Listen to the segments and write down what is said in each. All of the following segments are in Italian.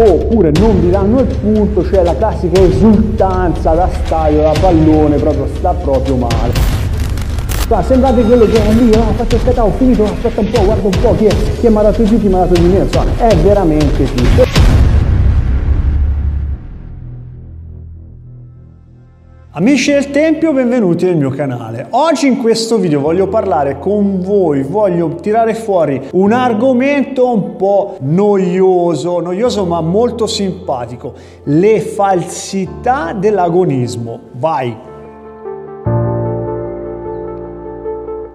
oppure non vi danno il punto, cioè la classica esultanza da stadio, da pallone, proprio sta proprio male. Qua, sembrate quello che è lì, no, faccio aspetta, ho finito, aspetta un po', guarda un po' chi, è, chi mi ha dato di più, chi mi ha dato di meno, insomma, è veramente tutto. Amici del Tempio, benvenuti nel mio canale. Oggi in questo video voglio parlare con voi, voglio tirare fuori un argomento un po' noioso, noioso ma molto simpatico, le falsità dell'agonismo. Vai!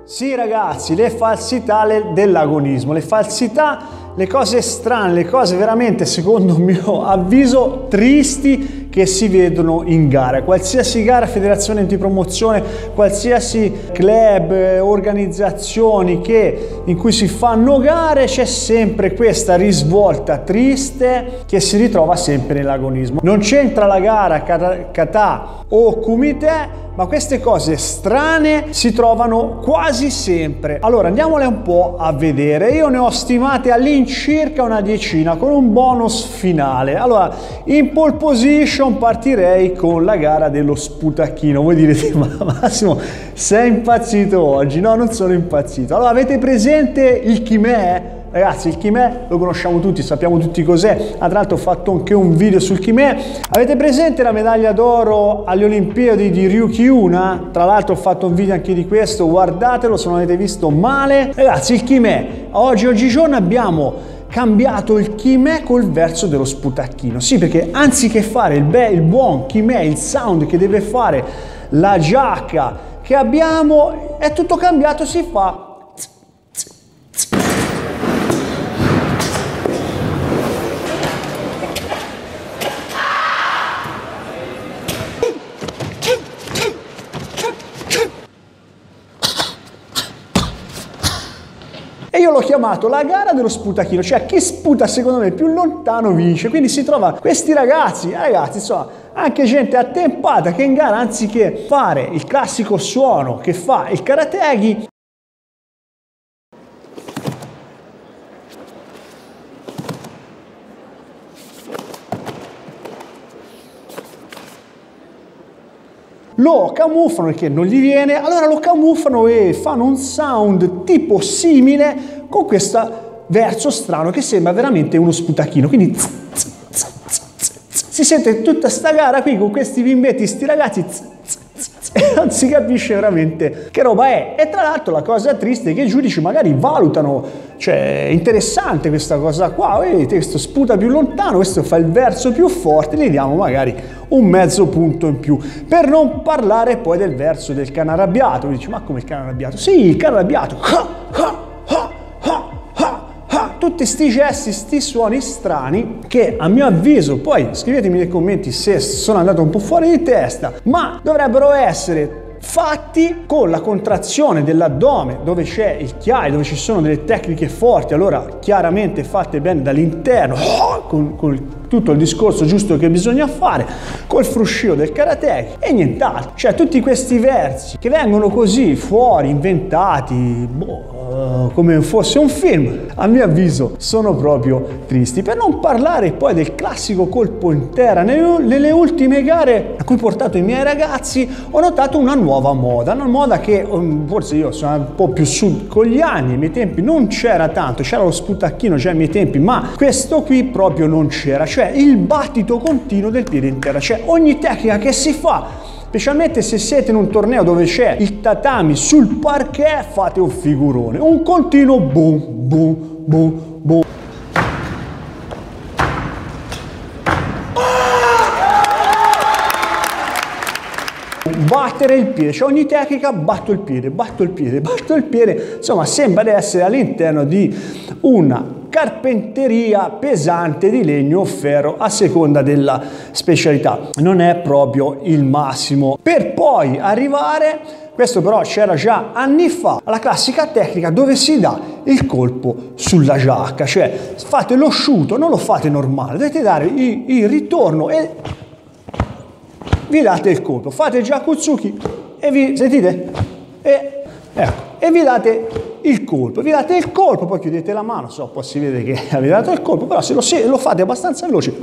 Sì ragazzi, le falsità dell'agonismo, le falsità, le cose strane, le cose veramente secondo mio avviso tristi che si vedono in gara. Qualsiasi gara, federazione antipromozione, qualsiasi club, eh, organizzazioni che, in cui si fanno gare, c'è sempre questa risvolta triste che si ritrova sempre nell'agonismo. Non c'entra la gara kata o kumite, ma queste cose strane si trovano quasi sempre. Allora andiamole un po' a vedere. Io ne ho stimate all'incirca una decina con un bonus finale. Allora, in pole position partirei con la gara dello sputacchino. Voi direte, ma Massimo, sei impazzito oggi? No, non sono impazzito. Allora, avete presente il chimè? Ragazzi, il chimè lo conosciamo tutti, sappiamo tutti cos'è. Ah, tra l'altro ho fatto anche un video sul chimè. Avete presente la medaglia d'oro alle Olimpiadi di Ryuki Una? Tra l'altro ho fatto un video anche di questo, guardatelo se non avete visto male. Ragazzi, il chimè, oggi oggigiorno abbiamo cambiato il chimè col verso dello sputacchino. Sì, perché anziché fare il, il buon chimè, il sound che deve fare la giacca che abbiamo, è tutto cambiato, si fa E io l'ho chiamato la gara dello sputachino, cioè chi sputa secondo me più lontano vince. Quindi si trova questi ragazzi, eh, ragazzi, insomma, anche gente attempata che in gara anziché fare il classico suono che fa il karategi, lo camuffano perché non gli viene, allora lo camuffano e fanno un sound tipo simile con questo verso strano che sembra veramente uno sputachino. Quindi si sente tutta sta gara qui con questi bimbetti, sti ragazzi e non si capisce veramente che roba è. E tra l'altro la cosa triste è che i giudici magari valutano, cioè interessante questa cosa qua, vedete questo sputa più lontano, questo fa il verso più forte, gli diamo magari un mezzo punto in più. Per non parlare poi del verso del cane arrabbiato, dici ma come il cane arrabbiato? Sì, il cane arrabbiato. tutti sti gesti, sti suoni strani che a mio avviso, poi scrivetemi nei commenti se sono andato un po' fuori di testa, ma dovrebbero essere fatti con la contrazione dell'addome dove c'è il chiaio, dove ci sono delle tecniche forti, allora chiaramente fatte bene dall'interno, con, con, tutto il discorso giusto che bisogna fare, col fruscio del karate e nient'altro. Cioè tutti questi versi che vengono così fuori, inventati, boh, come fosse un film, a mio avviso sono proprio tristi. Per non parlare poi del classico colpo in terra, nelle, ultime gare a cui ho portato i miei ragazzi ho notato una nuova moda, una moda che um, forse io sono un po' più su con gli anni, ai miei tempi non c'era tanto, c'era lo sputacchino già ai miei tempi, ma questo qui proprio non c'era, cioè il battito continuo del piede in terra, cioè ogni tecnica che si fa specialmente se siete in un torneo dove c'è il tatami sul parquet, fate un figurone, un continuo boom, boom, boom, boom. Battere il piede, cioè ogni tecnica batto il piede, batto il piede, batto il piede, insomma sembra di essere all'interno di una carpenteria pesante di legno o ferro a seconda della specialità. Non è proprio il massimo. Per poi arrivare, questo però c'era già anni fa, alla classica tecnica dove si dà il colpo sulla giacca, cioè fate lo sciuto, non lo fate normale, dovete dare il, ritorno e vi date il colpo, fate Jakutsuki e vi sentite? E, ecco, e vi date il colpo, vi date il colpo, poi chiudete la mano, so, poi si vede che avete dato il colpo, però se lo, se lo fate abbastanza veloce,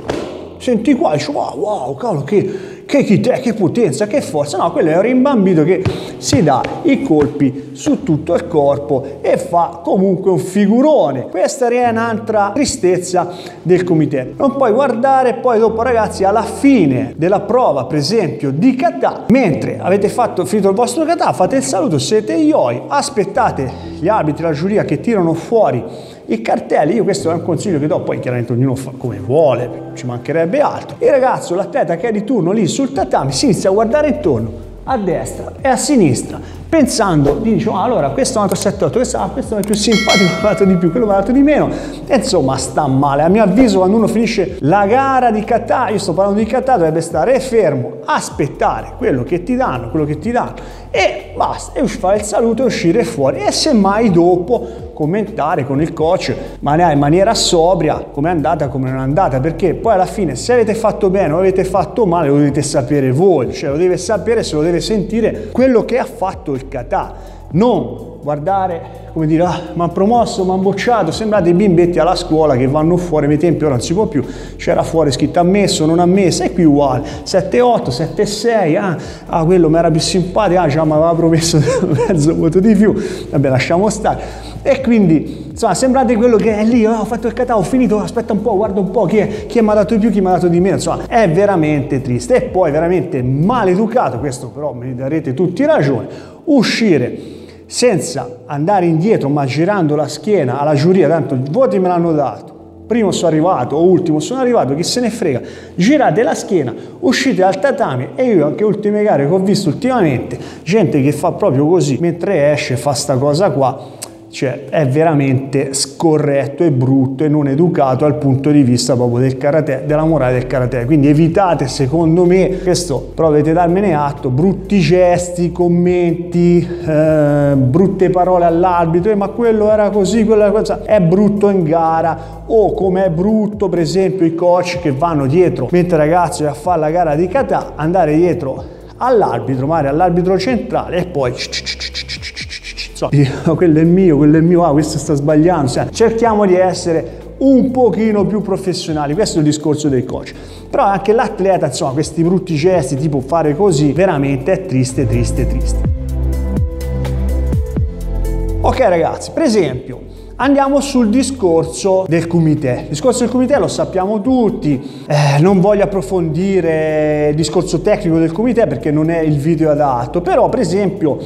senti qua, dici wow, wow, cavolo, che che chitè, che potenza, che forza, no, quello è un rimbambito che si dà i colpi su tutto il corpo e fa comunque un figurone. Questa è un'altra tristezza del comité. Non puoi guardare poi dopo ragazzi alla fine della prova, per esempio, di kata, mentre avete fatto, finito il vostro kata, fate il saluto, siete ioi, aspettate gli arbitri, la giuria che tirano fuori i cartelli, io questo è un consiglio che do, poi chiaramente ognuno fa come vuole, ci mancherebbe altro. Il ragazzo, l'atleta che è di turno lì sul tatami, si inizia a guardare intorno, a destra e a sinistra, pensando, dice, oh, allora questo è un 7-8, questo, ah, questo è più simpatico, quello dato di più, quello dato di meno, e insomma sta male. A mio avviso quando uno finisce la gara di kata, io sto parlando di kata, dovrebbe stare fermo, aspettare quello che ti danno, quello che ti danno, e basta, e fare il saluto e uscire fuori, e semmai dopo commentare con il coach ma in maniera sobria come è andata come non è andata perché poi alla fine se avete fatto bene o avete fatto male lo dovete sapere voi cioè lo deve sapere se lo deve sentire quello che ha fatto il Qatar non guardare come dire, ah, mi hanno promosso, mi hanno bocciato, sembrate i bimbetti alla scuola che vanno fuori, miei tempi ora non si può più, c'era fuori scritto ammesso, non ammesso, è qui uguale, 7-8, 7-6, ah, ah, quello mi era più simpatico, ah, già mi aveva promesso mezzo voto di più, vabbè lasciamo stare. E quindi, insomma, sembrate quello che è lì, oh, ho fatto il catà, ho finito, aspetta un po', guarda un po' chi, è, chi mi ha dato di più, chi mi ha dato di meno, insomma, è veramente triste. E poi veramente maleducato, questo però mi darete tutti ragione, uscire senza andare indietro ma girando la schiena alla giuria, tanto i voti me l'hanno dato, primo sono arrivato ultimo sono arrivato, chi se ne frega, girate la schiena, uscite dal tatami e io anche ultime gare che ho visto ultimamente, gente che fa proprio così, mentre esce fa sta cosa qua, cioè è veramente scorretto e brutto e non educato dal punto di vista proprio del karate, della morale del karate. Quindi evitate, secondo me, questo però dovete darmene atto, brutti gesti, commenti, eh, brutte parole all'arbitro, eh, ma quello era così, quello era cosa, è brutto in gara o come è brutto per esempio i coach che vanno dietro mentre i ragazzi a fare la gara di kata, andare dietro all'arbitro, magari all'arbitro centrale e poi so, quello è mio, quello è mio, ah, questo sta sbagliando. Cioè, cerchiamo di essere un pochino più professionali, questo è il discorso dei coach. Però anche l'atleta, insomma, questi brutti gesti, tipo fare così, veramente è triste, triste, triste. Ok ragazzi, per esempio, Andiamo sul discorso del comité. Il discorso del comité lo sappiamo tutti, eh, non voglio approfondire il discorso tecnico del comité perché non è il video adatto, però per esempio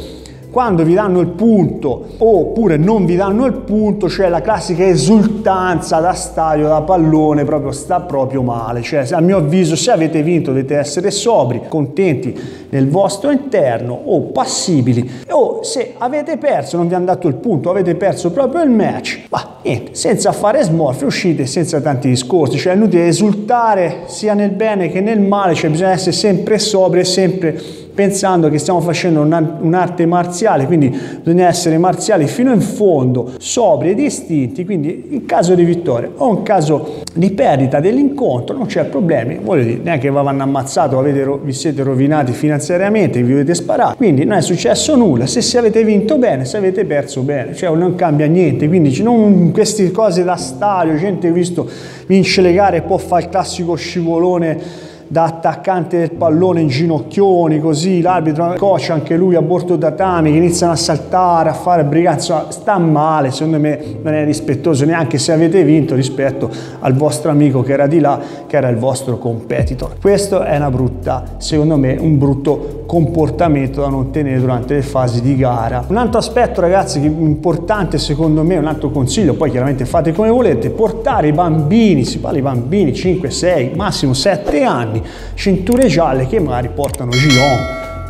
quando vi danno il punto oppure non vi danno il punto, cioè la classica esultanza da stadio, da pallone, proprio sta proprio male. Cioè, a mio avviso, se avete vinto dovete essere sobri, contenti nel vostro interno o passibili. O se avete perso, non vi hanno dato il punto, avete perso proprio il match, ma niente, senza fare smorfie, uscite senza tanti discorsi. Cioè è inutile esultare sia nel bene che nel male, cioè bisogna essere sempre sobri e sempre pensando che stiamo facendo un'arte marziale, quindi bisogna essere marziali fino in fondo, sobri e distinti, quindi in caso di vittoria o in caso di perdita dell'incontro non c'è problemi, voglio dire, neanche vi vanno ammazzato, avete, vi siete rovinati finanziariamente, vi dovete sparare, quindi non è successo nulla, se, se avete vinto bene, se avete perso bene, cioè non cambia niente, quindi non queste cose da stadio, gente visto vince le gare e può fare il classico scivolone da attaccante del pallone in ginocchioni, così l'arbitro coach anche lui a bordo tatami che iniziano a saltare, a fare brigazzo, sta male, secondo me non è rispettoso neanche se avete vinto rispetto al vostro amico che era di là, che era il vostro competitor. Questo è una brutta, secondo me, un brutto comportamento da non tenere durante le fasi di gara. Un altro aspetto ragazzi importante secondo me, un altro consiglio, poi chiaramente fate come volete, portare i bambini, si parla di bambini 5, 6, massimo 7 anni, cinture gialle che magari portano Gion,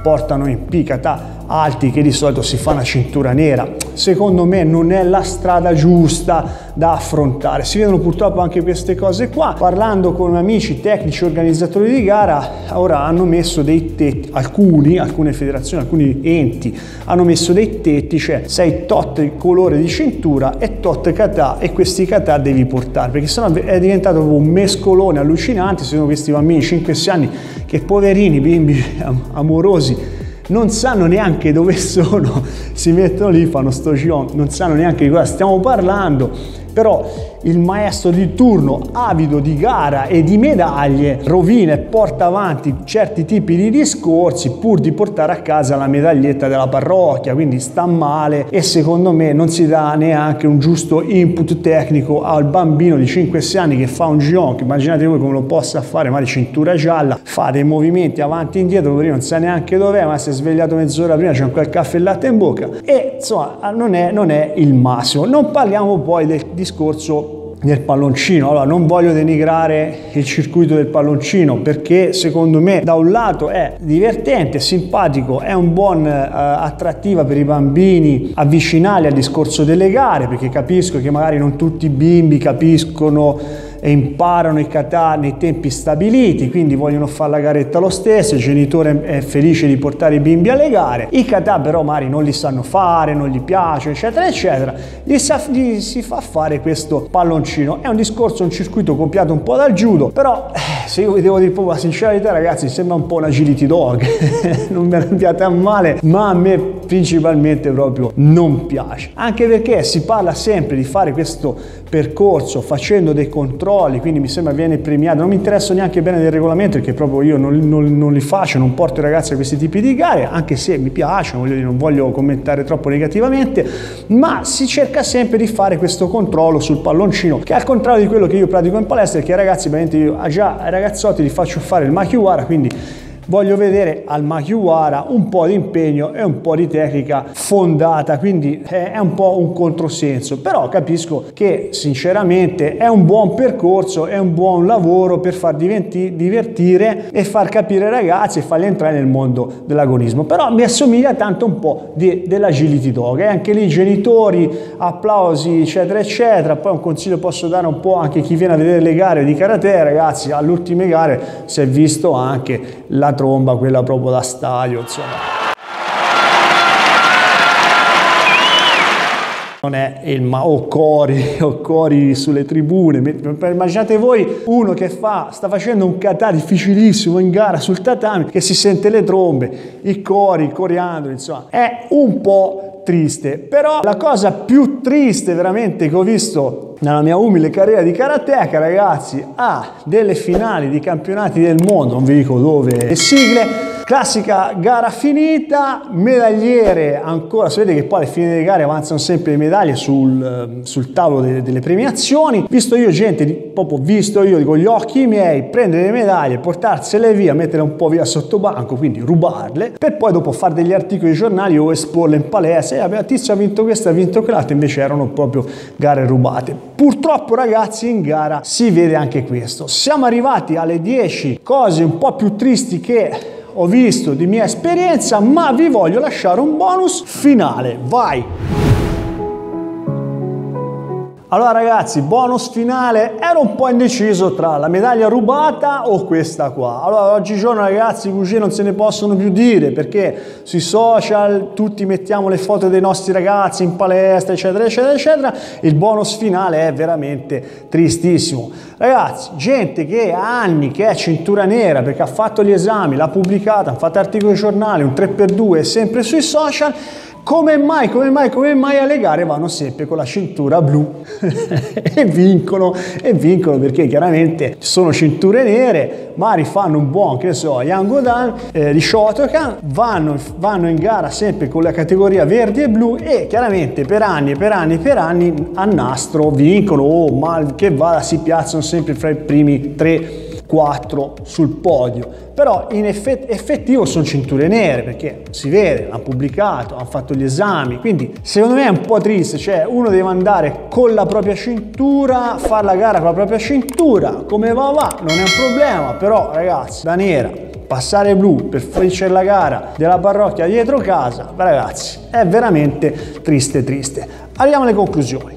portano in picata alti che di solito si fa una cintura nera. Secondo me non è la strada giusta da affrontare. Si vedono purtroppo anche queste cose qua. Parlando con amici tecnici organizzatori di gara, ora hanno messo dei tetti, alcuni, alcune federazioni, alcuni enti hanno messo dei tetti, cioè sei tot il colore di cintura e tot kata e questi kata devi portare, perché sennò è diventato un mescolone allucinante, sono questi bambini 5-6 anni che poverini, bimbi amorosi, non sanno neanche dove sono, si mettono lì, fanno sto giro, non sanno neanche di cosa stiamo parlando però il maestro di turno, avido di gara e di medaglie, rovina e porta avanti certi tipi di discorsi pur di portare a casa la medaglietta della parrocchia, quindi sta male e secondo me non si dà neanche un giusto input tecnico al bambino di 5-6 anni che fa un gionk, immaginate voi come lo possa fare, magari cintura gialla, fa dei movimenti avanti e indietro, non sa neanche dov'è, ma si è svegliato mezz'ora prima, c'è ancora il caffè e latte in bocca. E insomma non è, non è il massimo. Non parliamo poi del discorso del palloncino. Allora, non voglio denigrare il circuito del palloncino perché secondo me da un lato è divertente, simpatico, è un buon eh, attrattiva per i bambini avvicinarli al discorso delle gare perché capisco che magari non tutti i bimbi capiscono e imparano i kata nei tempi stabiliti, quindi vogliono fare la garetta lo stesso, il genitore è felice di portare i bimbi alle gare, i kata però magari non li sanno fare, non gli piace, eccetera, eccetera, gli, sa, gli si fa fare questo palloncino. È un discorso, un circuito copiato un po' dal judo, però eh, se io vi devo dire proprio la sincerità ragazzi, sembra un po' un agility dog, non me ne abbiate a male, ma a me principalmente proprio non piace, anche perché si parla sempre di fare questo percorso facendo dei controlli controlli, quindi mi sembra viene premiato. Non mi interessa neanche bene del regolamento perché proprio io non, non, non li faccio, non porto i ragazzi a questi tipi di gare, anche se mi piace, voglio dire, non voglio commentare troppo negativamente, ma si cerca sempre di fare questo controllo sul palloncino, che al contrario di quello che io pratico in palestra, che ragazzi, ovviamente io già ai ragazzotti li faccio fare il machiwara, quindi voglio vedere al Machiuara un po' di impegno e un po' di tecnica fondata, quindi è un po' un controsenso, però capisco che sinceramente è un buon percorso, è un buon lavoro per far divertire e far capire ai ragazzi e farli entrare nel mondo dell'agonismo, però mi assomiglia tanto un po' di, dell'agility dog, e anche lì genitori, applausi eccetera eccetera, poi un consiglio posso dare un po' anche a chi viene a vedere le gare di karate, ragazzi, alle ultime gare si è visto anche la tromba, quella proprio da stadio, insomma. non è il ma o cori o cori sulle tribune immaginate voi uno che fa sta facendo un kata difficilissimo in gara sul tatami che si sente le trombe i cori i coriandoli insomma è un po' triste però la cosa più triste veramente che ho visto nella mia umile carriera di karateka ragazzi a delle finali di campionati del mondo non vi dico dove le sigle Classica gara finita, medagliere ancora, sapete che poi alle fine delle gare avanzano sempre le medaglie sul, sul tavolo delle, delle, premiazioni. Visto io gente, proprio visto io con gli occhi miei, prendere le medaglie, portarsele via, mettere un po' via sotto banco, quindi rubarle, per poi dopo fare degli articoli giornali o esporle in palestra, e eh, tizio ha vinto questo, ha vinto quell'altro, invece erano proprio gare rubate. Purtroppo ragazzi in gara si vede anche questo. Siamo arrivati alle 10 cose un po' più tristi che ho visto di mia esperienza, ma vi voglio lasciare un bonus finale. Vai! Allora ragazzi, bonus finale, ero un po' indeciso tra la medaglia rubata o questa qua. Allora oggigiorno ragazzi così non se ne possono più dire perché sui social tutti mettiamo le foto dei nostri ragazzi in palestra eccetera eccetera eccetera. Il bonus finale è veramente tristissimo. Ragazzi, gente che ha anni che è cintura nera perché ha fatto gli esami, l'ha pubblicata, ha fatto articoli giornali, un 3x2 sempre sui social come mai, come mai, come mai alle gare vanno sempre con la cintura blu? E vincono, e vincono perché chiaramente sono cinture nere, magari fanno un buon, che ne so, Yangodan eh, di Shotokan, vanno, vanno in gara sempre con la categoria verde e blu e chiaramente per anni e per anni e per anni a nastro vincono. Oh, mal che vada si piazzano sempre fra i primi tre 4 sul podio, però in effett- effettivo sono cinture nere perché si vede, hanno pubblicato, hanno fatto gli esami, quindi secondo me è un po' triste, cioè uno deve andare con la propria cintura, fare la gara con la propria cintura, come va va, non è un problema, però ragazzi, da nera, passare blu per vincere la gara della parrocchia dietro casa, ragazzi, è veramente triste triste. Arriviamo alle conclusioni.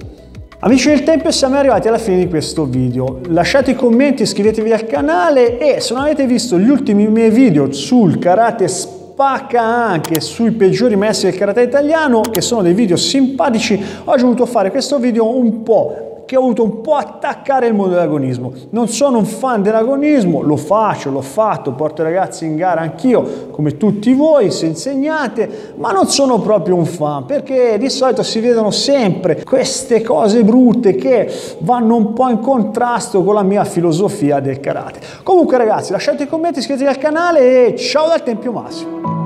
Amici del Tempio siamo arrivati alla fine di questo video, lasciate i commenti, iscrivetevi al canale e se non avete visto gli ultimi miei video sul karate spacca anche sui peggiori maestri del karate italiano che sono dei video simpatici, ho voluto fare questo video un po' che ho voluto un po' attaccare il mondo dell'agonismo. Non sono un fan dell'agonismo, lo faccio, l'ho fatto, porto i ragazzi in gara anch'io, come tutti voi, se insegnate, ma non sono proprio un fan, perché di solito si vedono sempre queste cose brutte che vanno un po' in contrasto con la mia filosofia del karate. Comunque ragazzi, lasciate i commenti, iscrivetevi al canale e ciao dal Tempio Massimo!